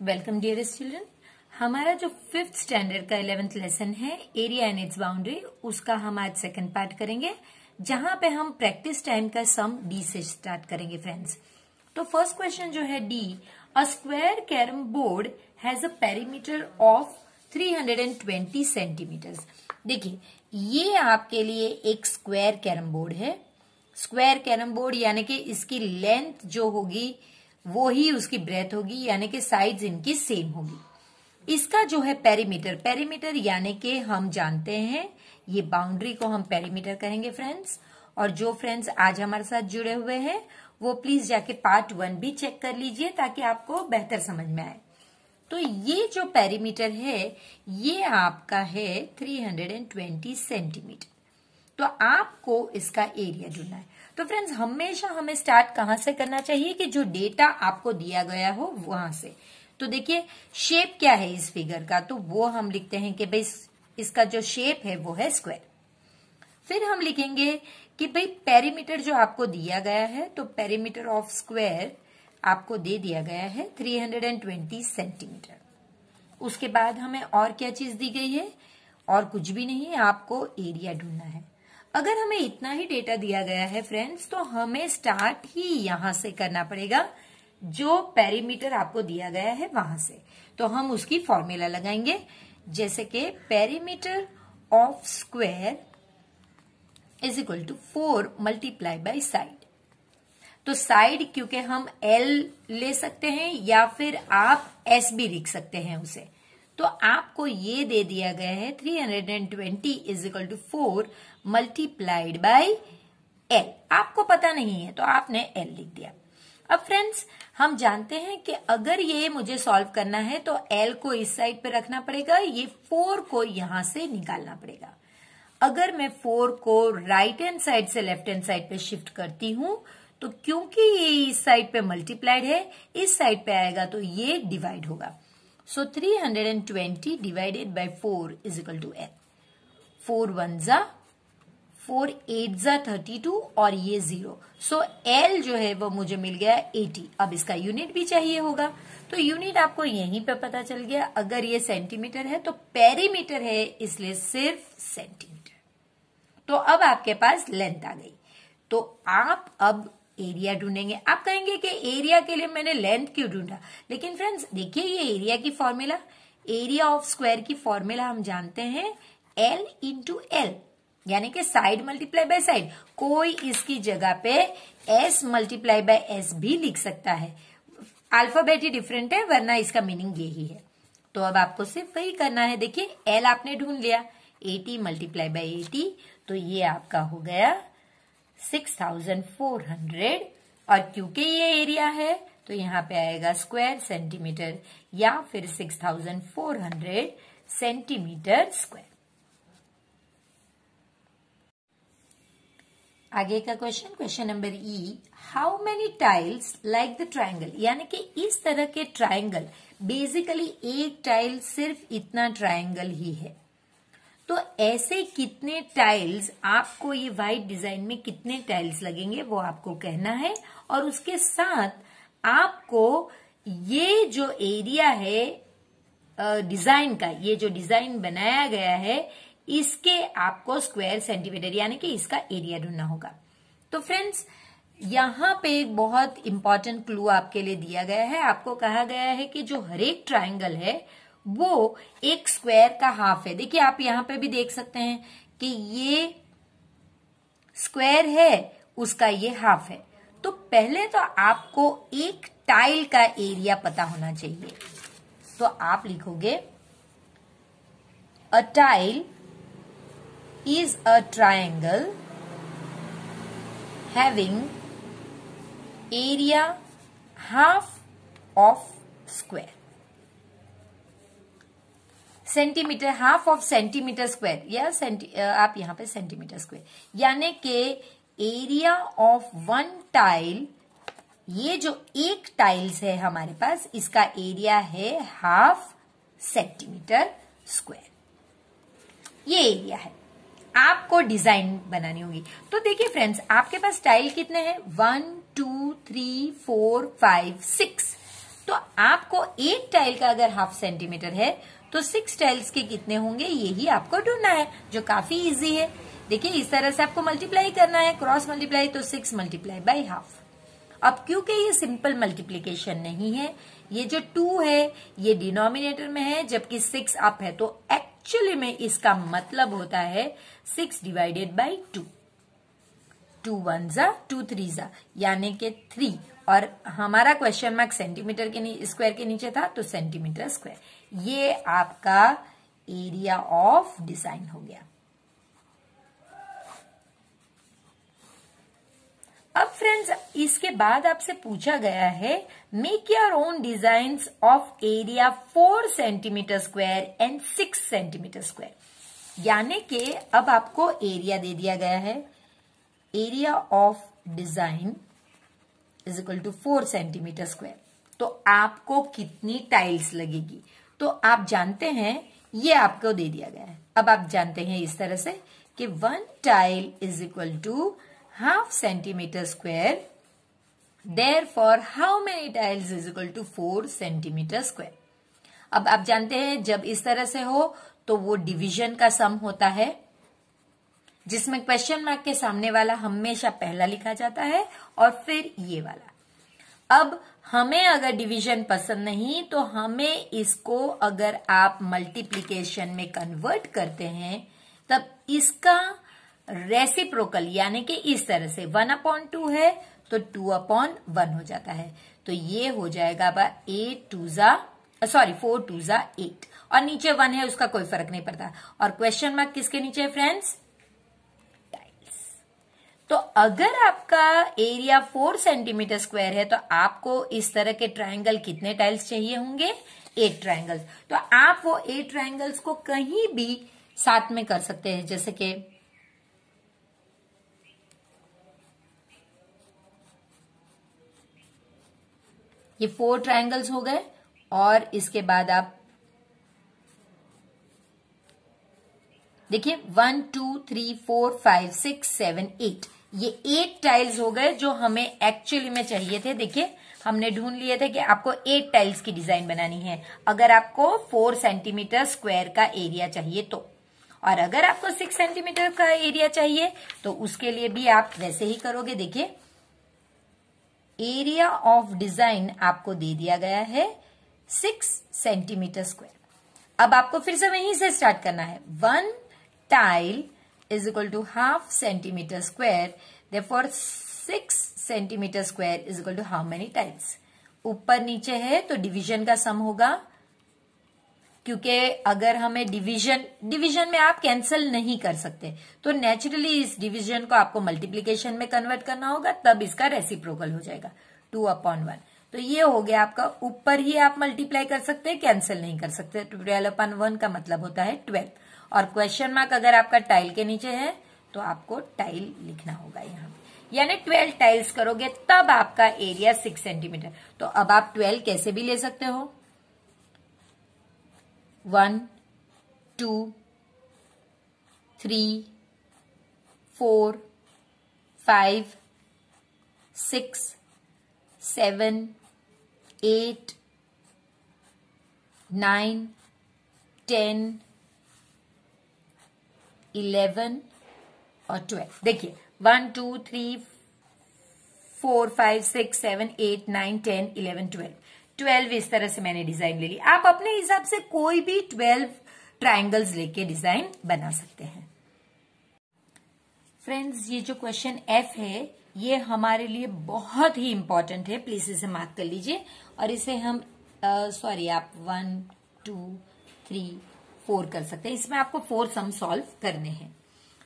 Welcome dearest children हमारा जो fifth standard का इलेवेंथ लेसन है एरिया एंड इट्स बाउंड्री उसका हम आज सेकंड पार्ट करेंगे, जहाँ पे हम प्रैक्टिस टाइम का सम डी से स्टार्ट करेंगे फ्रेंड्स तो फ़र्स्ट क्वेश्चन जो है D a square carrom board has a perimeter of 320 centimetre देखिए, ये आपके लिए एक स्क्वायर कैरम बोर्ड है. स्क्वायर कैरम बोर्ड यानी कि इसकी लेंथ जो होगी वो ही उसकी ब्रेथ होगी, यानी कि साइड्स इनकी सेम होगी। इसका जो है पेरीमीटर पेरीमीटर यानी कि हम जानते हैं, ये बाउंड्री को हम पेरीमीटर कहेंगे फ्रेंड्स और जो फ्रेंड्स आज हमारे साथ जुड़े हुए हैं, वो प्लीज़ जाके पार्ट वन भी चेक कर लीजिए ताकि आपको बेहतर समझ में आए। तो ये जो पेरीमीटर है, ये आपका है 320 सेंटीमीटर तो आपको इसका एरिया जुड़ना है। तो फ्रेंड्स हमेशा हमें स्टार्ट कहाँ से करना चाहिए कि जो डेटा आपको दिया गया हो, वहाँ से। तो देखिए शेप क्या है इस फिगर का? तो वो हम लिखते हैं कि भाई इसका जो शेप है, वो है स्क्वायर फिर हम लिखेंगे कि भाई पेरीमीटर जो आपको दिया गया है तो पेरीमीटर ऑफ़ स्क्वायर आपको दे दिया गया है 320 सेंटीमीटर उसके बाद हमें और क्या चीज़ दी गई है? और कुछ भी नहीं आपको एरिया ढूंढना है। अगर हमें इतना ही डेटा दिया गया है फ्रेंड्स तो हमें स्टार्ट ही यहाँ से करना पड़ेगा, जो पेरीमीटर आपको दिया गया है वहाँ से। तो हम उसकी फॉर्मूला लगाएँगे, जैसे कि perimeter of square is equal to four multiply by side तो साइड क्योंकि हम एल ले सकते हैं या फिर आप एस भी लिख सकते हैं उसे। तो आपको ये दे दिया गया है 320 twenty is equal to four multiplied by L आपको पता नहीं है तो आपने एल लिख दिया। अब फ्रेंड्स हम जानते हैं कि अगर ये मुझे सॉल्व करना है तो एल को इस साइड पे रखना पड़ेगा, ये फोर को यहाँ से निकालना पड़ेगा। अगर मैं फोर को राइट हैंड साइड से लेफ़्ट हैंड साइड पे शिफ्ट करती हूँ तो क्योंकि ये इस साइड पे मल्टीप्लाइड है, इस साइड पे आएगा तो ये डिवाइड होगा। So three hundred and twenty divided by four is equal to L four one जा फोर एट जा थर्टी टू और ये ज़ीरो। सो एल जो है वो मुझे मिल गया एटी। अब इसका यूनिट भी चाहिए होगा। तो यूनिट आपको यहीं पे पता चल गया। अगर ये सेंटीमीटर है तो पेरीमीटर है, इसलिए सिर्फ़ सेंटीमीटर। तो अब आपके पास लेंथ आ गई। तो आप अब एरिया ढूंढेंगे। आप कहेंगे कि एरिया के लिए मैंने लेंथ क्यों ढूंढा? लेकिन फ्रेंड्स, देखिए ये एरिया की फॉर्मूला। एरिया ऑफ़ स्क्वायर की फॉर्मूला हम जानते हैं। एल इंटू एल यानी कि साइड मल्टीप्लाई बाय साइड, कोई इसकी जगह पे एस मल्टीप्लाई बाय एस भी लिख सकता है। अल्फ़ाबेट ही डिफरेंट है, वरना इसका मीनिंग यही है। तो अब आपको सिर्फ़ वही करना है। देखिए एल आपने ढूंढ लिया एटी मल्टीप्लाई बाय एटी तो ये आपका हो गया सिक्स थाउज़ेंड फोर हंड्रेड और क्योंकि ये एरिया है तो यहाँ पे आएगा स्क्वायर सेंटीमीटर या फिर six thousand four hundred centimetre square आगे का question question number E how many tiles like the triangle यानी कि इस तरह के ट्राइंगल बेसिकली एक टाइल सिर्फ़ इतना ट्राइंगल ही है। तो ऐसे कितने टाइल्स आपको ये व्हाइट डिज़ाइन में कितने टाइल्स लगेंगे, वो आपको कहना है। और उसके साथ आपको ये जो एरिया है डिज़ाइन का, ये जो डिज़ाइन बनाया गया है इसके आपको स्क्वायर सेंटीमीटर यानी कि इसका एरिया ढूंढना होगा। तो फ्रेंड्स यहाँ पे एक बहुत इंपॉर्टेंट क्लू आपके लिए दिया गया है। आपको कहा गया है कि जो हरेक ट्राइंगल है, वो एक स्क्वायर का हाफ़ है। देखिए, आप यहाँ पे भी देख सकते हैं कि ये स्क्वायर है, उसका ये हाफ़ है। तो पहले तो आपको एक टाइल का एरिया पता होना चाहिए। तो आप लिखोगे a tile is a triangle having area half of square. Centimetre half of centimetre square या आप यहाँ पे सेंटीमीटर स्क्वायर यानी के एरिया ऑफ़ वन टाइल ये जो एक टाइल्स है हमारे पास, इसका एरिया है हाफ़ सेंटीमीटर स्क्वायर ये एरिया है। आपको डिज़ाइन बनानी होगी। तो देखिए फ्रेंड्स आपके पास टाइल कितने हैं? One two three four five six तो आपको एक टाइल का अगर हाफ़ सेंटीमीटर है तो सिक्स टाइल्स के कितने होंगे? यही आपको ढूंढना है, जो काफ़ी इजी है। देखिए, इस तरह से आपको मल्टीप्लाई करना है क्रॉस मल्टीप्लाई तो सिक्स मल्टीप्लाई बाई हाफ़ अब क्योंकि ये सिंपल मल्टीप्लीकेशन नहीं है, ये जो टू है, ये डिनोमिनेटर में है, जबकि सिक्स अप है तो एक्चुअली में इसका मतलब होता है six divided by two two one जा टू थ्री जा यानी के थ्री और हमारा क्वेश्चन मार्क सेंटीमीटर के स्क्वायर के नीचे था तो सेंटीमीटर स्क्वायर ये आपका एरिया ऑफ़ डिज़ाइन हो गया. अब फ्रेंड्स इसके बाद आपसे पूछा गया है make your own design of area four centimetre square and six centimetre square यानी कि अब आपको एरिया दे दिया गया है। Area of design is equal to four centimetre square तो आपको कितनी टाइल्स लगेगी? तो आप जानते हैं, ये आपको दे दिया गया है। अब आप जानते हैं इस तरह से कि one tile is equal to half centimeter square. Therefore, how many tiles is equal to 4 centimeter square? अब आप जानते हैं, जब इस तरह से हो तो वो डिवीज़न का सम होता है, जिसमें क्वेश्चन मार्क के सामने वाला हमेशा पहला लिखा जाता है और फिर ये वाला। अब हमें अगर डिवीज़न पसंद नहीं तो हमें इसको अगर आप मल्टीप्लीकेशन में कन्वर्ट करते हैं, तब इसका रेसिप्रोकल यानी कि इस तरह से वन अपॉन टू है तो टू अपॉन वन हो जाता है। तो ये हो जाएगा बा एट टू जा सॉरी फोर टू जा एट और नीचे वन है, उसका कोई फ़र्क नहीं पड़ता। और क्वेश्चन मार्क किसके नीचे है फ्रेंड्स तो अगर आपका एरिया फोर सेंटीमीटर स्क्वायर है तो आपको इस तरह के ट्राइंगल कितने टाइल्स चाहिए होंगे? एट ट्राइंगल्स तो आप वो एट ट्राइंगल्स को कहीं भी साथ में कर सकते हैं, जैसे कि ये फोर ट्राइंगल्स हो गए, और इसके बाद आप देखिए one two three four five six seven eight ये एट टाइल्स हो गए जो हमें एक्चुअली में चाहिए थे। देखिए, हमने ढूंढ लिए थे कि आपको एट टाइल्स की डिज़ाइन बनानी है। अगर आपको फोर सेंटीमीटर स्क्वायर का एरिया चाहिए तो। और अगर आपको सिक्स सेंटीमीटर का एरिया चाहिए तो उसके लिए भी आप वैसे ही करोगे। देखिए एरिया ऑफ़ डिज़ाइन आपको दे दिया गया है सिक्स सेंटीमीटर स्क्वायर अब आपको फिर से वहीं से स्टार्ट करना है. One tile is equal to half centimetre square for six centimetre square is equal to how many tiles ऊपर नीचे है तो डिवीज़न का सम होगा क्योंकि अगर हमें डिवीज़न डिवीज़न में आप कैंसिल नहीं कर सकते तो नेचुरली इस डिवीज़न को आपको मल्टीप्लीकेशन में कन्वर्ट करना होगा, तब इसका रेसिप्रोकल हो जाएगा टू अपॉन वन तो ये हो गया आपका, ऊपर ही आप मल्टीप्लाई कर सकते हैं कैंसिल नहीं कर सकते ट्वेल्व अपॉन वन का मतलब होता है ट्वेल्व और क्वेश्चन मार्क अगर आपका टाइल के नीचे है तो आपको टाइल लिखना होगा यहाँ यानी ट्वेल्व टाइल्स करोगे, तब आपका एरिया सिक्स सेंटीमीटर तो अब आप ट्वेल्व कैसे भी ले सकते हो? One, two, three, four, five, six, seven, eight, nine, ten, eleven और ट्वेल्व। देखिए, one, two, three, four, five, six, seven, eight, nine, ten, eleven, twelve. Twelve इस तरह से मैंने डिज़ाइन ले ली। आप अपने हिसाब से कोई भी ट्वेल्व ट्राइंगल्स लेके डिज़ाइन बना सकते हैं। फ्रेंड्स ये जो क्वेश्चन एफ़ है ये हमारे लिए बहुत ही इंपॉर्टेंट है। प्लीज़ इसे मार्क कर लीजिए और इसे हम सॉरी uh, आप वन टू थ्री फोर कर सकते हैं। इसमें आपको फोर सम सॉल्व करने हैं।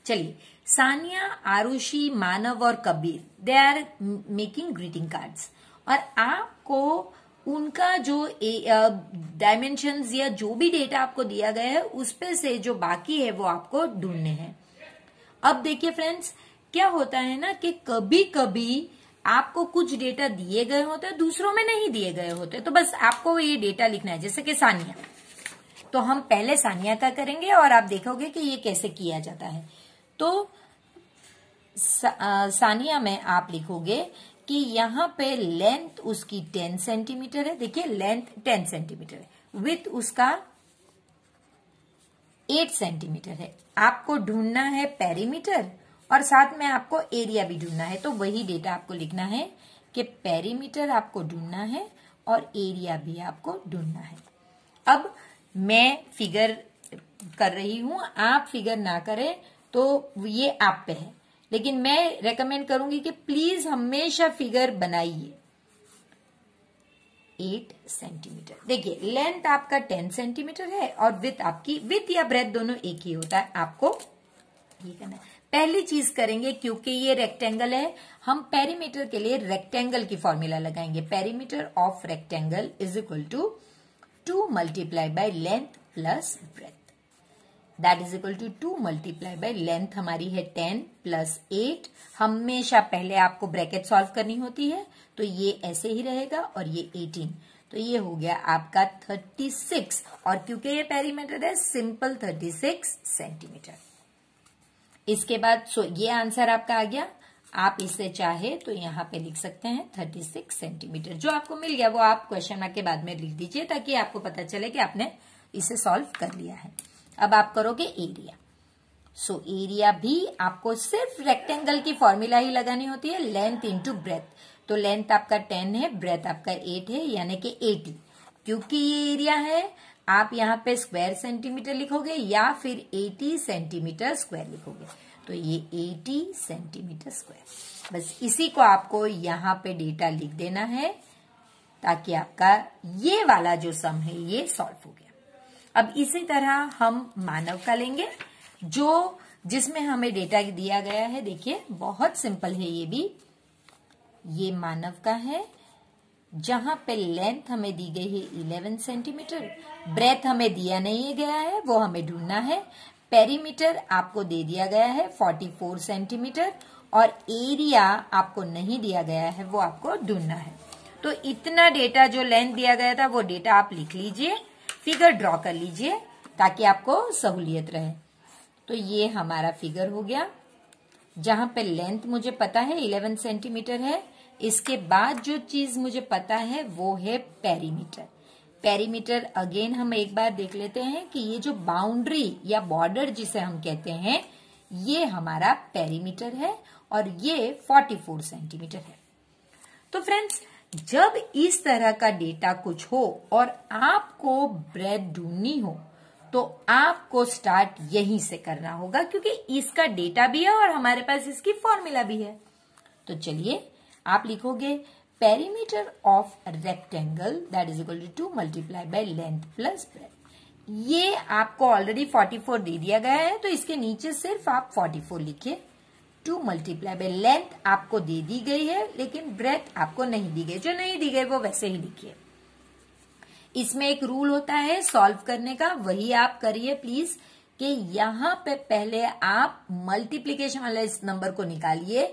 चलिए सानिया आरुषि मानव और Kabir they are making greeting cards और आपको उनका जो डायमेंशन या जो भी डेटा आपको दिया गया है उस पे से जो बाकी है वो आपको ढूँढने हैं। अब देखिए फ्रेंड्स क्या होता है ना कि कभी कभी आपको कुछ डेटा दिए गए होते हैं दूसरों में नहीं दिए गए होते। तो बस आपको ये डेटा लिखना है जैसे कि सानिया। तो हम पहले सानिया का करेंगे और आप देखोगे कि ये कैसे किया जाता है। तो सा, सानिया में आप लिखोगे कि यहाँ पे लेंथ उसकी 10 सेंटीमीटर है। देखिए लेंथ 10 सेंटीमीटर है। विथ उसका 8 सेंटीमीटर है। आपको ढूंढना है पेरीमीटर और साथ में आपको एरिया भी ढूंढना है। तो वही डेटा आपको लिखना है कि पेरीमीटर आपको ढूंढना है और एरिया भी आपको ढूंढना है। अब मैं फिगर कर रही हूँ। आप फिगर ना करें तो ये आप पे है। लेकिन मैं रेकमेंड करूँगी कि प्लीज़ हमेशा फिगर बनाइए। एट सेंटीमीटर देखिए लेंथ आपका टेन सेंटीमीटर है और विथ आपकी विथ या ब्रेथ दोनों एक ही होता है। आपको ये करना है। पहली चीज़ करेंगे, क्योंकि ये रेक्टेंगल है, हम पेरीमीटर के लिए रेक्टेंगल की फॉर्मूला लगाएँगे। Perimeter of rectangle is equal to two multiply by length plus breadth that is equal to two multiply by length हमारी है टेन प्लस एट हमेशा पहले आपको ब्रैकेट सॉल्व करनी होती है तो ये ऐसे ही रहेगा और ये एटीन तो ये हो गया आपका थर्टी सिक्स और क्योंकि ये पेरीमीटर है सिंपल थर्टी सिक्स सेंटीमीटर इसके बाद सो ये आंसर आपका आ गया. आप इसे चाहे तो यहाँ पे लिख सकते हैं 36 सेंटीमीटर जो आपको मिल गया, वो आप क्वेश्चन मार्क के बाद में लिख दीजिए ताकि आपको पता चले कि आपने इसे सॉल्व कर लिया है। अब आप करोगे एरिया सो so, एरिया भी आपको सिर्फ़ रेक्टेंगल की फॉर्मूला ही लगानी होती है लेंथ इंटू ब्रेथ तो लेंथ आपका टेन है ब्रेथ आपका एट है यानी कि एटी क्योंकि ये एरिया है आप यहाँ पे स्क्वायर सेंटीमीटर लिखोगे या फिर 80 सेंटीमीटर स्क्वायर लिखोगे. तो ये 80 सेंटीमीटर स्क्वायर बस इसी को आपको यहाँ पे डेटा लिख देना है ताकि आपका ये वाला जो सम है ये सॉल्व हो गया. अब इसी तरह हम मानव का लेंगे, जो जिसमें हमें डेटा दिया गया है, देखिए, बहुत सिंपल है ये भी। ये मानव का है, जहाँ पे लेंथ हमें दी गई है 11 सेंटीमीटर ब्रेथ हमें दिया नहीं गया है, वो हमें ढूंढना है। पेरीमीटर आपको दे दिया गया है 44 सेंटीमीटर और एरिया आपको नहीं दिया गया है, वो आपको ढूंढना है। तो इतना डेटा जो लेंथ दिया गया था, वो डेटा आप लिख लीजिए। फिगर ड्रॉ कर लीजिए ताकि आपको सहूलियत रहे। तो ये हमारा फिगर हो गया। जहाँ पे लेंथ मुझे पता है 11 सेंटीमीटर है। इसके बाद जो चीज़ मुझे पता है, वो है पेरीमीटर। पेरीमीटर अगेन हम एक बार देख लेते हैं कि ये जो बाउंड्री या बॉर्डर जिसे हम कहते हैं, ये हमारा पेरीमीटर है और ये 44 सेंटीमीटर है। तो फ्रेंड्स जब इस तरह का डेटा कुछ हो और आपको ब्रेड ढूंढनी हो तो आपको स्टार्ट यहीं से करना होगा, क्योंकि इसका डेटा भी है और हमारे पास इसकी फॉर्मूला भी है। तो चलिए, आप लिखोगे perimeter of rectangle that is equal to two multiply by length plus breadth ये आपको ऑलरेडी 44 दे दिया गया है तो इसके नीचे सिर्फ़ आप 44 लिखिए। टू मल्टीप्लाई बाय लेंथ आपको दे दी गई है, लेकिन ब्रेथ आपको नहीं दी गई। जो नहीं दी गई, वो वैसे ही लिखिए। इसमें एक रूल होता है सॉल्व करने का, वही आप करिए प्लीज़ कि यहाँ पे पहले आप मल्टीप्लीकेशन वाले इस नंबर को निकालिए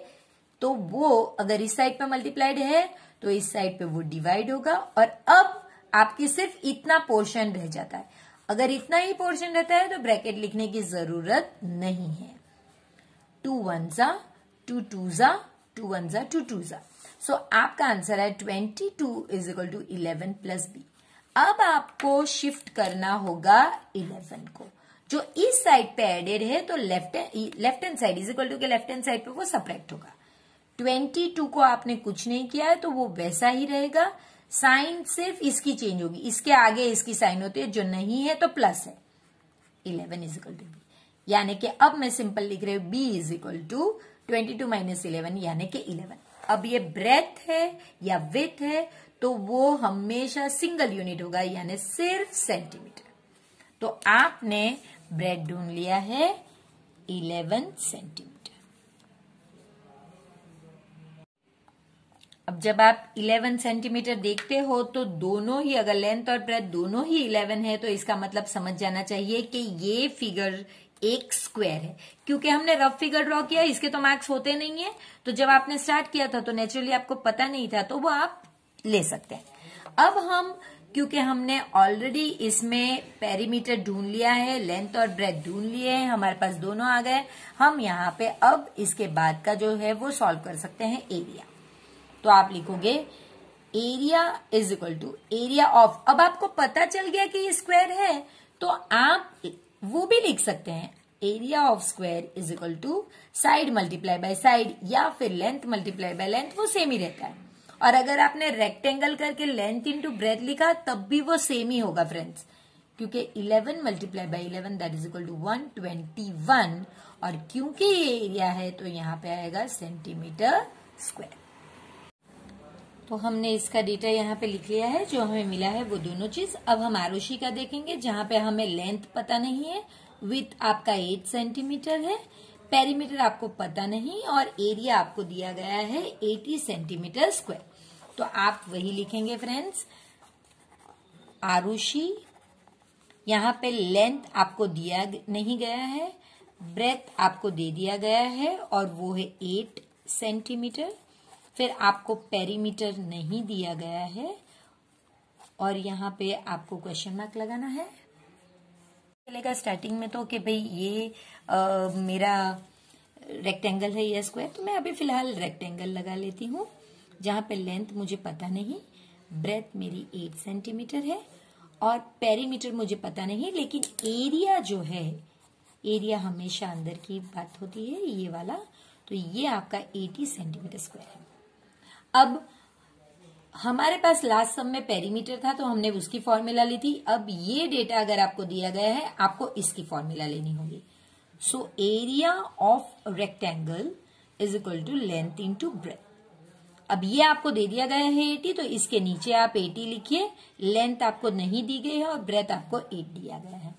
तो वो अगर इस साइड पे मल्टीप्लाइड है तो इस साइड पे वो डिवाइड होगा, और अब आपकी सिर्फ़ इतना पोर्शन रह जाता है। अगर इतना ही पोर्शन रहता है तो ब्रैकेट लिखने की ज़रूरत नहीं है। टू वन जा, टू टू जा, टू वन जा, टू टू जा। सो आपका आंसर है twenty two is equal to eleven plus B अब आपको शिफ्ट करना होगा इलेवन को। जो इस साइड पे एडेड है तो left left hand side is equal to के लेफ़्ट हैंड साइड पे वो सपरेक्ट होगा। ट्वेंटी टू को आपने कुछ नहीं किया है तो वो वैसा ही रहेगा। साइन सिर्फ़ इसकी चेंज होगी। इसके आगे इसकी साइन होती है, जो नहीं है तो प्लस है। इलेवन इज़ इक्वल टू यानी कि अब मैं सिंपल लिख रही हूँ B is equal to twenty two minus eleven यानी कि इलेवन अब ये ब्रेथ है या विथ है तो वो हमेशा सिंगल यूनिट होगा, यानी सिर्फ़ सेंटीमीटर तो आपने ब्रेड ढूंढ लिया है इलेवन सेंटीमीटर अब जब आप 11 सेंटीमीटर देखते हो तो दोनों ही अगर लेंथ और ब्रेथ दोनों ही 11 है तो इसका मतलब समझ जाना चाहिए कि ये फिगर एक स्क्वायर है। क्योंकि हमने रफ फिगर ड्रॉ किया, इसके तो मार्क्स होते नहीं है। तो जब आपने स्टार्ट किया था तो नेचुरली आपको पता नहीं था तो वो आप ले सकते हैं। अब हम, क्योंकि हमने ऑलरेडी इसमें पेरीमीटर ढूंढ लिया है लेंथ और ब्रेथ ढूंढ लिए हैं, हमारे पास दोनों आ गए। हम यहाँ पे अब इसके बाद का जो है, वो सॉल्व कर सकते हैं एरिया तो आप लिखोगे area is equal to area of अब आपको पता चल गया कि ये स्क्वायर है। तो आप वो भी लिख सकते हैं area of square is equal to side multiply by side या फिर लेंथ मल्टीप्लाई बाय लेंथ वो सेम ही रहता है। और अगर आपने रेक्टेंगल करके लेंथ इंटू ब्रेथ लिखा, तब भी वो सेम ही होगा फ्रेंड्स क्योंकि 11 multiply by eleven that is equal to 121 और क्योंकि ये एरिया है तो यहाँ पे आएगा सेंटीमीटर स्क्वायर तो हमने इसका डेटा यहाँ पे लिख लिया है, जो हमें मिला है वो दोनों चीज़। अब हम आरोशी का देखेंगे, जहाँ पे हमें लेंथ पता नहीं है विथ आपका एट सेंटीमीटर है पेरीमीटर आपको पता नहीं, और एरिया आपको दिया गया है 80 सेंटीमीटर स्क्वायर तो आप वही लिखेंगे फ्रेंड्स आरुषि, यहाँ पे लेंथ आपको दिया नहीं गया है ब्रेथ आपको दे दिया गया है, और वो है एट सेंटीमीटर फिर आपको पेरीमीटर नहीं दिया गया है और यहाँ पे आपको क्वेश्चन मार्क लगाना है। चलेगा स्टार्टिंग में तो कि भाई ये आ, मेरा रेक्टेंगल है या स्क्वायर तो मैं अभी फ़िलहाल रेक्टेंगल लगा लेती हूँ जहाँ पे लेंथ मुझे पता नहीं ब्रेथ मेरी एट सेंटीमीटर है और पेरीमीटर मुझे पता नहीं लेकिन एरिया जो है एरिया हमेशा अंदर की बात होती है ये वाला तो ये आपका 80 सेंटीमीटर स्क्वायर है। अब हमारे पास लास्ट सम में पेरीमीटर था तो हमने उसकी फॉर्मूला ली थी। अब ये डेटा अगर आपको दिया गया है, आपको इसकी फॉर्मूला लेनी होगी। So area of rectangle is equal to length into breadth अब ये आपको दे दिया गया है एटी तो इसके नीचे आप एटी लिखिए। लेंथ आपको नहीं दी गई है और ब्रेथ आपको एट दिया गया है।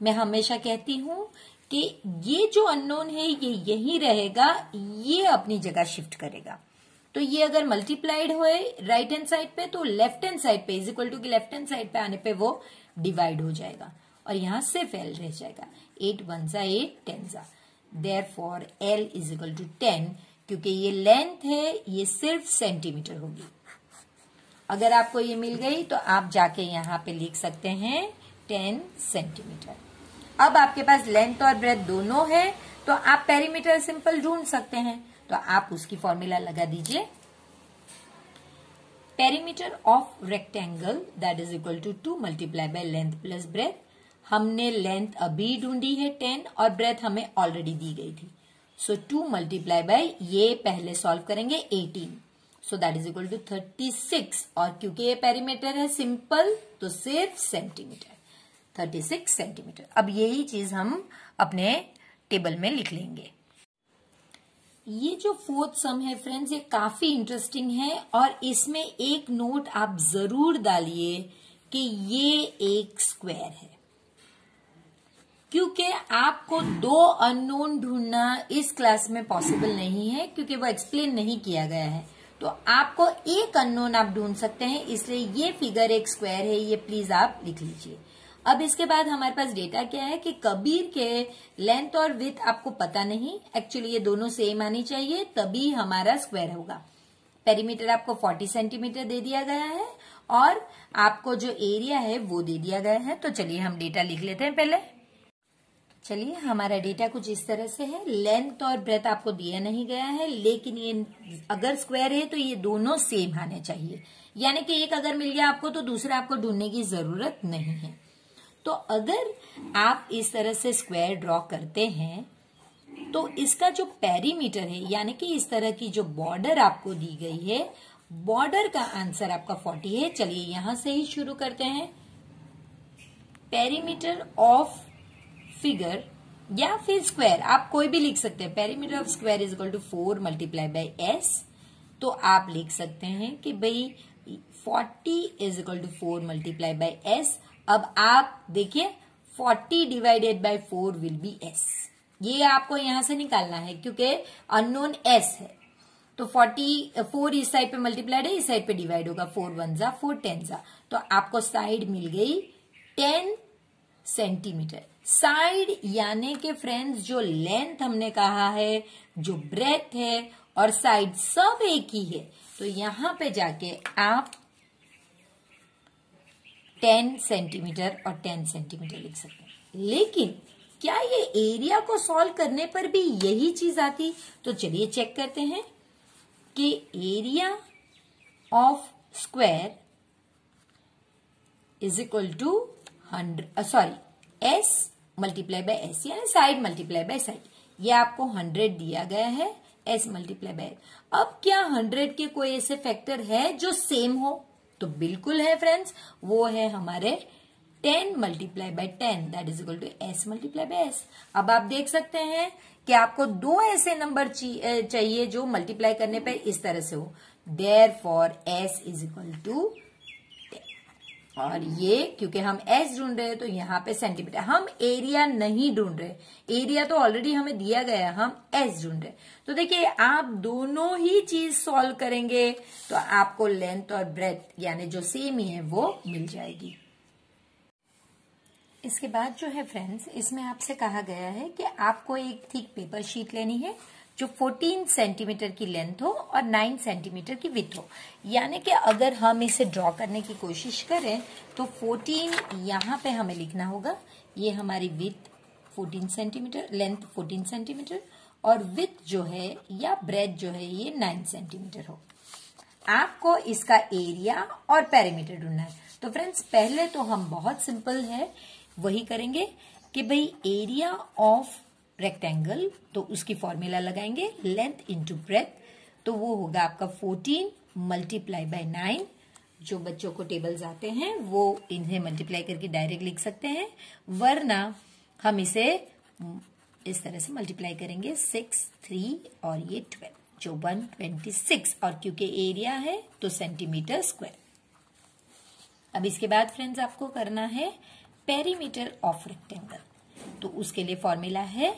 मैं हमेशा कहती हूँ कि ये जो अननोन है, ये यही रहेगा, ये अपनी जगह शिफ्ट करेगा। तो ये अगर मल्टीप्लाइड होए राइट हैंड साइड पे तो लेफ़्ट हैंड साइड पे इज़ इक्वल टू की लेफ़्ट हैंड साइड पे आने पे वो डिवाइड हो जाएगा। और यहाँ सिर्फ़ एल रह जाएगा। एट वन सा एट टेन जा therefore L is equal to ten क्योंकि ये लेंथ है, ये सिर्फ़ सेंटीमीटर होगी। अगर आपको ये मिल गई तो आप जाके यहाँ पे लिख सकते हैं टेन सेंटीमीटर अब आपके पास लेंथ और ब्रेथ दोनों है तो आप पेरीमीटर सिंपल ढूंढ सकते हैं। तो आप उसकी फॉर्मूला लगा दीजिए। Perimeter of rectangle that is equal to two multiply by length plus breadth हमने लेंथ अभी ढूंढी है टेन और ब्रेथ हमें ऑलरेडी दी गई थी। सो टू मल्टीप्लाई बाय ये पहले सॉल्व करेंगे eighteen so that is equal to thirty six और क्योंकि ये पेरीमीटर है सिंपल तो सिर्फ़ सेंटीमीटर थर्टी सिक्स सेंटीमीटर अब यही चीज़ हम अपने टेबल में लिख लेंगे। ये जो फोर्थ सम है फ्रेंड्स ये काफ़ी इंटरेस्टिंग है और इसमें एक नोट आप ज़रूर डालिए कि ये एक स्क्वायर है। क्योंकि आपको दो अननोन ढूंढना इस क्लास में पॉसिबल नहीं है, क्योंकि वो एक्सप्लेन नहीं किया गया है। तो आपको एक अननोन आप ढूंढ सकते हैं, इसलिए ये फिगर एक स्क्वायर है, ये प्लीज़ आप लिख लीजिए। अब इसके बाद हमारे पास डेटा क्या है कि कबीर के लेंथ और विथ आपको पता नहीं। एक्चुअली ये दोनों सेम आनी चाहिए, तभी हमारा स्क्वायर होगा। पेरीमीटर आपको 40 सेंटीमीटर दे दिया गया है और आपको जो एरिया है वो दे दिया गया है। तो चलिए हम डेटा लिख लेते हैं पहले। चलिए, हमारा डेटा कुछ इस तरह से है। लेंथ और ब्रेथ आपको दिया नहीं गया है, लेकिन ये अगर स्क्वायर है तो ये दोनों सेम आने चाहिए। यानी कि एक अगर मिल गया आपको तो दूसरा आपको ढूँढने की ज़रूरत नहीं है। तो अगर आप इस तरह से स्क्वायर ड्रॉ करते हैं तो इसका जो पेरीमीटर है, यानी कि इस तरह की जो बॉर्डर आपको दी गई है बॉर्डर का आंसर आपका 40 है। चलिए यहाँ से ही शुरू करते हैं। पेरीमीटर ऑफ़ फिगर या फिर स्क्वायर आप कोई भी लिख सकते हैं। Perimeter of square is equal to four multiply by S तो आप लिख सकते हैं कि भाई forty is equal to four multiply by S अब आप देखिए forty divided by four will be S ये आपको यहाँ से निकालना है, क्योंकि अननोन एस है। तो फोर्टी फोर इस साइड पे मल्टीप्लाइड है, इस साइड पे डिवाइड होगा। फोर वन जा फोर टेन जा तो आपको साइड मिल गई टेन सेंटीमीटर साइड यानी के फ्रेंड्स जो लेंथ हमने कहा है, जो ब्रेथ है, और साइड सब एक ही है। तो यहाँ पे जाके आप 10 सेंटीमीटर और टेन सेंटीमीटर लिख सकते हैं। लेकिन, क्या ये एरिया को सॉल्व करने पर भी यही चीज़ आती? तो चलिए चेक करते हैं कि area of square is equal to hundred sorry S multiply by S यानी साइड मल्टीप्लाई बाय साइड ये आपको हंड्रेड दिया गया है एस मल्टीप्लाई बाय अब क्या हंड्रेड के कोई ऐसे फैक्टर है जो सेम हो? तो बिल्कुल है फ्रेंड्स वो है हमारे ten multiply by ten that is equal to S multiply by S अब आप देख सकते हैं कि आपको दो ऐसे नंबर चाहिए जो मल्टीप्लाई करने पर इस तरह से हो। Therefore S is equal to और ये, क्योंकि हम एस ढूंढ रहे हैं तो यहाँ पे सेंटीमीटर हम एरिया नहीं ढूंढ रहे. एरिया तो ऑलरेडी हमें दिया गया हम एस ढूंढ रहे तो देखिए, आप दोनों ही चीज़ सॉल्व करेंगे तो आपको लेंथ और ब्रेथ यानी जो सेम ही है, वो मिल जाएगी। इसके बाद जो है फ्रेंड्स इसमें आपसे कहा गया है कि आपको एक थिक पेपर शीट लेनी है जो 14 सेंटीमीटर की लेंथ हो और 9 सेंटीमीटर की विथ हो। यानी कि अगर हम इसे ड्रॉ करने की कोशिश करें तो 14 यहाँ पे हमें लिखना होगा। ये हमारी विथ 14 सेंटीमीटर लेंथ 14 सेंटीमीटर और विथ जो है या ब्रेथ जो है ये 9 सेंटीमीटर हो। आपको इसका एरिया और पैरामीटर ढूंढना है। तो फ्रेंड्स पहले तो हम बहुत सिंपल है, वही करेंगे कि भाई एरिया ऑफ़ रेक्टेंगल तो उसकी फॉर्मूला लगाएँगे लेंथ इंटू ब्रेथ तो वो होगा आपका 14 मल्टीप्लाई बाय 9 जो बच्चों को टेबल्स आते हैं, वो इन्हें मल्टीप्लाई करके डायरेक्ट लिख सकते हैं, वरना हम इसे इस तरह से मल्टीप्लाई करेंगे सिक्स थ्री और ये ट्वेल्व जो वन ट्वेंटी सिक्स और क्योंकि एरिया है तो सेंटीमीटर स्क्वायर अब इसके बाद फ्रेंड्स आपको करना है पेरीमीटर ऑफ़ रेक्टेंगल तो उसके लिए फॉर्मूला है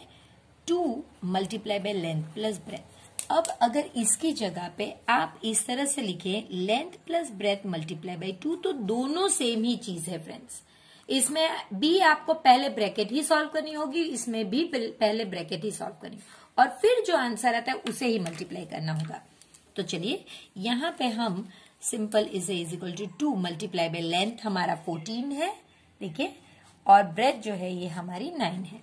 two multiply by length plus breadth अब अगर इसकी जगह पे आप इस तरह से लिखें length plus breadth multiply by two तो दोनों सेम ही चीज़ है फ्रेंड्स इसमें भी आपको पहले ब्रैकेट ही सॉल्व करनी होगी, इसमें भी पहले ब्रैकेट ही सॉल्व करनी। और फिर जो आंसर आता है, उसे ही मल्टीप्लाई करना होगा। तो चलिए, यहाँ पे हम simple is is equal to two multiply by length हमारा फोर्टीन है। देखिए और ब्रेथ जो है, ये हमारी नाइन है।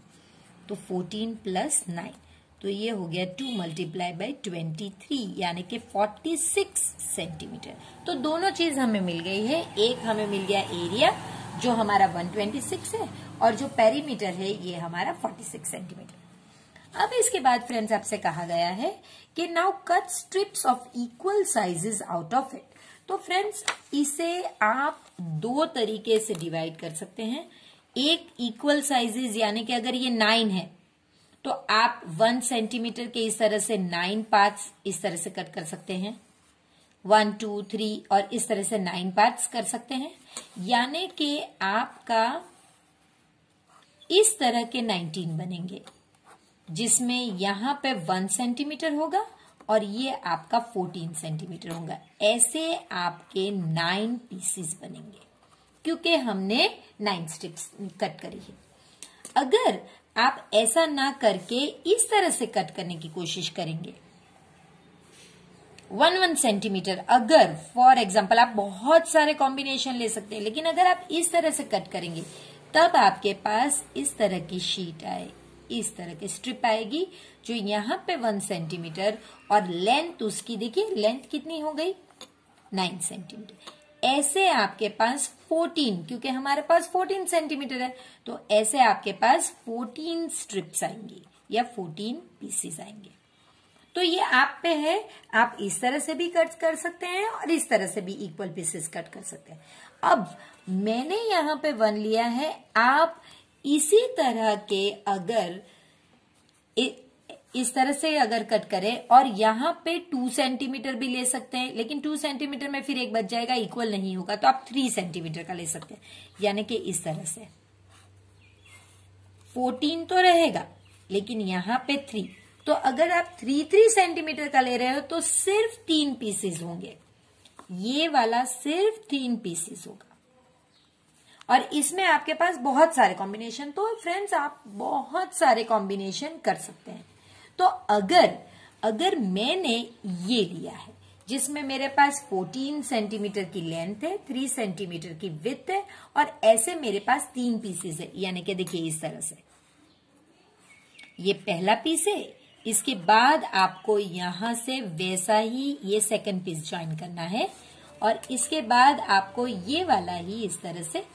तो फोर्टीन प्लस नाइन तो ये हो गया two multiply by twenty three यानी कि फोर्टी सिक्स सेंटीमीटर तो दोनों चीज़ हमें मिल गई है। एक हमें मिल गया एरिया जो हमारा वन ट्वेंटी सिक्स है, और जो पेरीमीटर है, ये हमारा फोर्टी सिक्स सेंटीमीटर अब इसके बाद फ्रेंड्स आपसे कहा गया है कि now cut strips of equal sizes out of it तो फ्रेंड्स इसे आप दो तरीके से डिवाइड कर सकते हैं। एक इक्वल साइजेस यानी कि अगर ये नाइन है तो आप वन सेंटीमीटर के इस तरह से नाइन पार्ट्स इस तरह से कट कर सकते हैं। वन टू थ्री और इस तरह से नाइन पार्ट्स कर सकते हैं। यानी कि आपका इस तरह के नाइनटीन बनेंगे, जिसमें यहाँ पे वन सेंटीमीटर होगा और ये आपका फोर्टीन सेंटीमीटर होगा। ऐसे आपके नाइन पीसेस बनेंगे। क्योंकि हमने नाइन स्ट्रिप्स कट करी है। अगर आप ऐसा ना करके इस तरह से कट करने की कोशिश करेंगे वन वन सेंटीमीटर अगर फॉर एग्ज़ाम्पल आप बहुत सारे कॉम्बिनेशन ले सकते हैं, लेकिन अगर आप इस तरह से कट करेंगे, तब आपके पास इस तरह की शीट आए, इस तरह की स्ट्रिप आएगी, जो यहाँ पे वन सेंटीमीटर और लेंथ उसकी, देखिए लेंथ कितनी हो गई? नाइन सेंटीमीटर ऐसे आपके पास 14 क्योंकि हमारे पास 14 सेंटीमीटर है तो ऐसे आपके पास 14 स्ट्रिप्स आएँगी, या 14 पीसेस आएँगे। तो ये आप पे है, आप इस तरह से भी कट कर सकते हैं, और इस तरह से भी इक्वल पीसेस कट कर सकते हैं। अब, मैंने यहाँ पे वन लिया है, आप इसी तरह के अगर इस तरह से अगर कट करें, और यहाँ पे टू सेंटीमीटर भी ले सकते हैं, लेकिन टू सेंटीमीटर में फिर एक बच जाएगा इक्वल नहीं होगा तो आप थ्री सेंटीमीटर का ले सकते हैं। यानी कि इस तरह से। फोर्टीन तो रहेगा, लेकिन यहाँ पे थ्री तो अगर आप थ्री थ्री सेंटीमीटर का ले रहे हो तो सिर्फ़ तीन पीसेस होंगे। ये वाला सिर्फ़ तीन पीसेस होगा। और इसमें आपके पास बहुत सारे कॉम्बिनेशन तो फ्रेंड्स आप बहुत सारे कॉम्बिनेशन कर सकते हैं। तो अगर अगर मैंने ये लिया है, जिसमें मेरे पास 14 सेंटीमीटर की लेंथ है 3 सेंटीमीटर की विथ है, और ऐसे मेरे पास तीन पीसेस है, यानी कि देखिए इस तरह से। ये पहला पीस है, इसके बाद आपको यहाँ से वैसा ही ये सेकंड पीस ज्वाइन करना है, और इसके बाद आपको ये वाला ही इस तरह से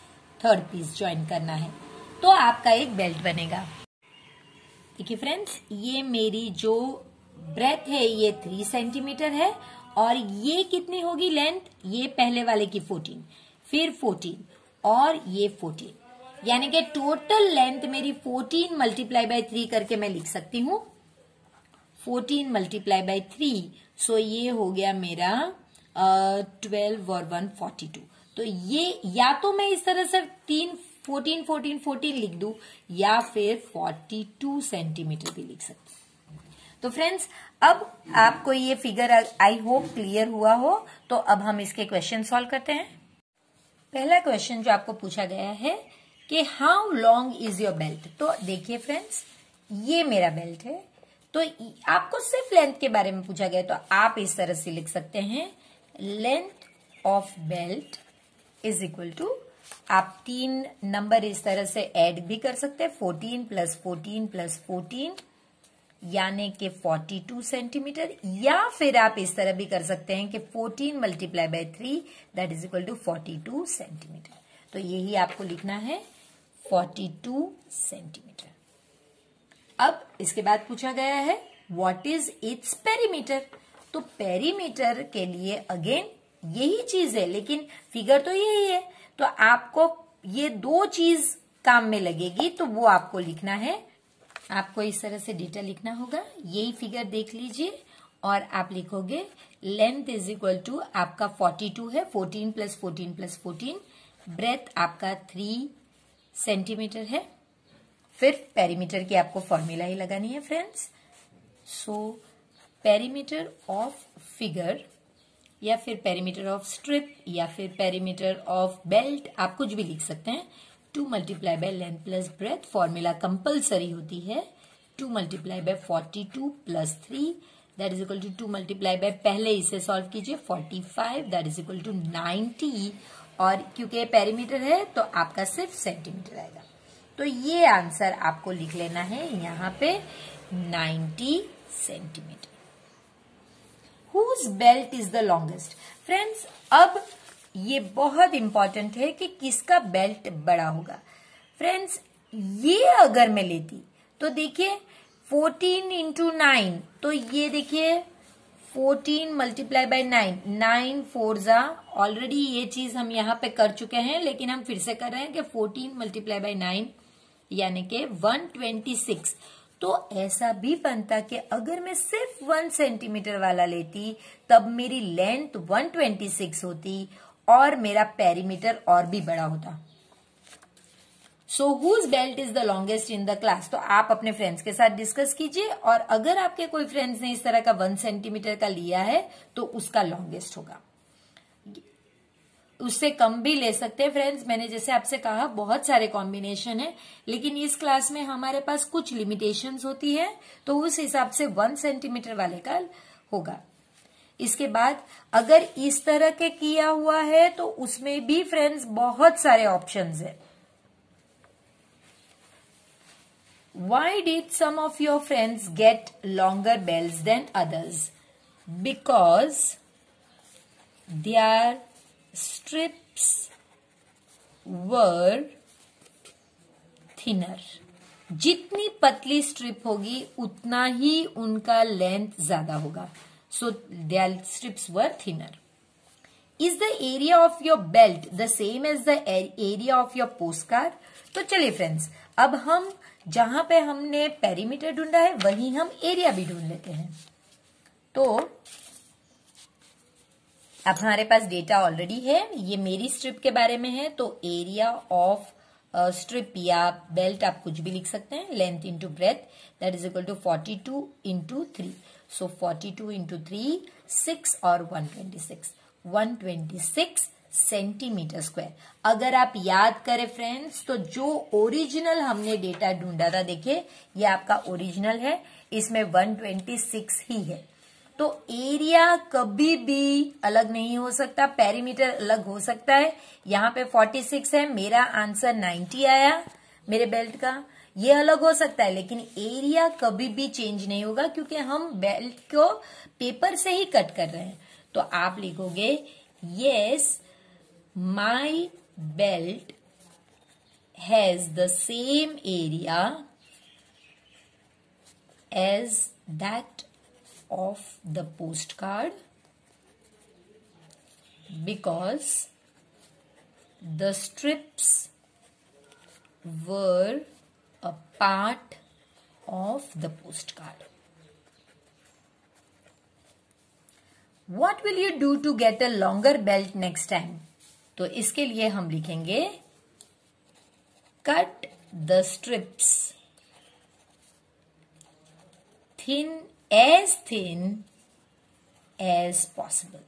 थर्ड पीस ज्वाइन करना है। तो आपका एक बेल्ट बनेगा। देखिए फ्रेंड्स ये मेरी जो ब्रेथ है, ये थ्री सेंटीमीटर है और ये कितनी होगी लेंथ ये पहले वाले की फोर्टीन फिर फोर्टीन और ये फोर्टीन यानी कि टोटल लेंथ मेरी फोर्टीन मल्टीप्लाई बाय थ्री करके मैं लिख सकती हूँ। Fourteen multiply by three so ये हो गया मेरा ट्वेल्व और वन फोर्टी टू तो ये या तो मैं इस तरह से तीन फोर्टीन फोर्टीन फोर्टीन लिख दू, या फिर फोर्टी टू सेंटीमीटर भी लिख सकती तो फ्रेंड्स अब आपको ये फिगर आई होप क्लियर हुआ हो तो अब हम इसके क्वेश्चन सॉल्व करते हैं। पहला क्वेश्चन जो आपको पूछा गया है कि how long is your belt तो देखिए फ्रेंड्स ये मेरा बेल्ट है। तो आपको सिर्फ़ लेंथ के बारे में पूछा गया तो आप इस तरह से लिख सकते हैं length of belt is equal to आप तीन नंबर इस तरह से ऐड भी कर सकते हैं, fourteen plus fourteen plus fourteen, यानी कि 42 सेंटीमीटर, या फिर आप इस तरह भी कर सकते हैं कि 14 multiply by three, that is equal to 42 centimetre. तो यही आपको लिखना है 42 सेंटीमीटर। अब इसके बाद पूछा गया है व्हाट इज़ इट्स पेरीमीटर तो पेरीमीटर के लिए अगेन यही चीज़ है, लेकिन फिगर तो यही है तो आपको ये दो चीज़ काम में लगेगी तो वो आपको लिखना है। आपको इस तरह से डेटा लिखना होगा। यही फिगर देख लीजिए और आप लिखोगे लेंथ इज़ इक्वल टू आपका 42 है 14 plus fourteen plus fourteen breadth आपका 3 सेंटीमीटर है। फिर पेरीमीटर की आपको फॉर्मूला ही लगानी है friends so perimeter of figure या फिर पेरीमीटर ऑफ़ स्ट्रिप या फिर पेरीमीटर ऑफ़ बेल्ट आप कुछ भी लिख सकते हैं। Two multiply by length plus breadth formula compulsory होती है। Two multiply by forty two plus three that is equal to two multiply by पहले इसे सॉल्व कीजिए forty five that is equal to ninety और क्योंकि पेरीमीटर है तो आपका सिर्फ़ सेंटीमीटर आएगा। तो ये आंसर आपको लिख लेना है, यहाँ पे 90 centimetre whose belt is the longest friends अब ये बहुत इंपॉर्टेंट है कि किसका बेल्ट बड़ा होगा। फ्रेंड्स ये अगर मैं लेती तो देखिए 14 इंटू नाइन तो ये देखिए 14 multiply by nine nine four जा ऑलरेडी ये चीज़ हम यहाँ पे कर चुके हैं, लेकिन हम फिर से कर रहे हैं कि 14 मल्टीप्लाई बाय नाइन यानी कि 126 तो ऐसा भी बनता कि अगर मैं सिर्फ़ वन सेंटीमीटर वाला लेती, तब मेरी लेंथ 126 होती और मेरा पेरीमीटर और भी बड़ा होता। So whose belt is the longest in the class तो आप अपने फ्रेंड्स के साथ डिस्कस कीजिए और अगर आपके कोई फ्रेंड्स ने इस तरह का वन सेंटीमीटर का लिया है तो उसका लॉन्गेस्ट होगा। उससे कम भी ले सकते हैं फ्रेंड्स मैंने जैसे आपसे कहा, बहुत सारे कॉम्बिनेशन है, लेकिन इस क्लास में हमारे पास कुछ लिमिटेशंस होती है तो उस हिसाब से वन सेंटीमीटर वाले का होगा। इसके बाद, अगर इस तरह के किया हुआ है तो उसमें भी फ्रेंड्स बहुत सारे ऑप्शंस है। Why did some of your friends get longer belts than others because the strips were thinner जितनी पतली स्ट्रिप होगी, उतना ही उनका लेंथ ज़्यादा होगा So, their strips were thinner. Is the area of your belt the same as the area of your postcard? तो चलिए friends अब हम जहाँ पे हमने पेरीमीटर ढूंढा है, वहीं हम एरिया भी ढूंढ लेते हैं तो अब हमारे पास डेटा ऑलरेडी है, ये मेरी स्ट्रिप के बारे में है तो एरिया ऑफ़ स्ट्रिप या बेल्ट आप कुछ भी लिख सकते हैं length into breadth that is equal to forty two into three so forty two into three six और one twenty six one twenty six centimetre square अगर आप याद करें फ्रेंड्स तो जो ओरिजिनल हमने डेटा ढूंढा था, देखिए, ये आपका ओरिजिनल है, इसमें 126 ही है। तो एरिया कभी भी अलग नहीं हो सकता पेरीमीटर अलग हो सकता है। यहाँ पे 46 है, मेरा आंसर 90 आया, मेरे बेल्ट का। ये अलग हो सकता है, लेकिन एरिया कभी भी चेंज नहीं होगा, क्योंकि हम बेल्ट को पेपर से ही कट कर रहे हैं। तो आप लिखोगे, yes, my belt has the same area as that of the postcard because the strips were a part of the postcard. What will you do to get a longer belt next time? तो इसके लिए हम लिखेंगे cut the strips thin as thin as possible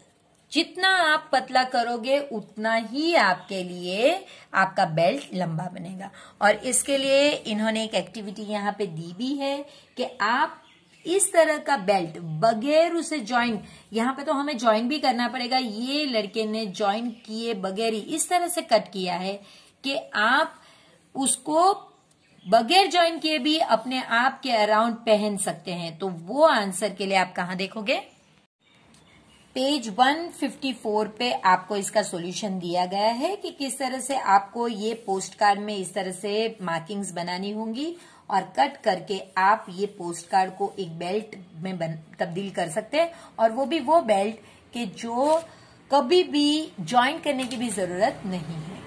जितना आप पतला करोगे, उतना ही आपके लिए आपका बेल्ट लंबा बनेगा। और इसके लिए इन्होंने एक एक्टिविटी यहाँ पे दी भी है कि आप इस तरह का बेल्ट बगैर उसे ज्वाइन यहाँ पे तो हमें ज्वाइन भी करना पड़ेगा। ये लड़के ने ज्वाइन किए बगैर ही इस तरह से कट किया है कि आप उसको बगैर ज्वाइन किए भी अपने आप के अराउंड पहन सकते हैं। तो वो आंसर के लिए आप कहा देखोगे? पेज 154 पे आपको इसका सॉल्यूशन दिया गया है कि किस तरह से आपको ये पोस्ट कार्ड में इस तरह से मार्किंग्स बनानी होंगी और कट करके आप ये पोस्ट कार्ड को एक बेल्ट में तब्दील कर सकते हैं। और वो भी वो बेल्ट कि जो कभी भी ज्वाइन करने की भी ज़रूरत नहीं है।